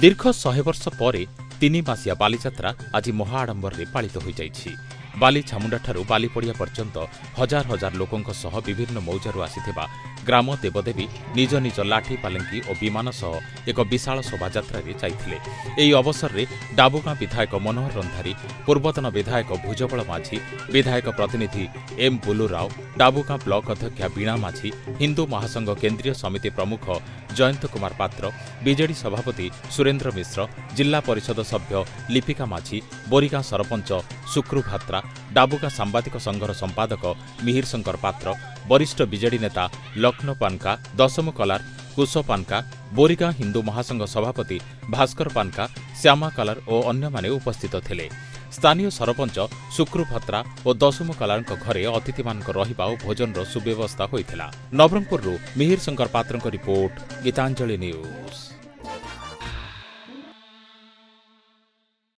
दीर्घ सहे वर्ष परे तिनी मासिया बाली चात्रा आजी महा अडम्बर्रे पालितो हुई बाली छामुडाठार उबाली पडिया पर्चन्त हजार हजार लोकोंक सह विभिन्न मौउजरु आसि ग्राम देवदेवी निज निज लाठी विमान विमानसँग एक विशा अवसर अवसरले डाबुगा विधायक मनोहर रंधारी पूर्वतन विधायक भुजबल माझी विधायक प्रतिनिधि एम बुलुर राव डाबुगा ब्लक अध्यक्ष बीणा माझी हिन्दू महासंघ केन्द्रीय समिति प्रमुख जयंत कुमार पात्र पेडि सभापति सुरेन्द्र मिश्र जिल्ला परिषद सभ्य लिपिका माझी बोरीगाँ सरपंच सुक्रु भात्रा डाबुगा साम्बादिक संघर संपादक मिहिर शंकर पात्र वरिष्ठ बिजेडी नेता लक्ष्म पानका दशम कलार कुश पानका बोरिका हिन्दू महासंघ सभापति भास्कर श्यामा पानका ओ अन्यमाने उपस्थित ले स्थानीय सरपञ्च सुकृ भत्रा दशम कलर घरे अतिथि ओ भोजन र सुव्यवस्था मिहिर शंकर मिर रिपोर्ट गीताञ्जली न्यूज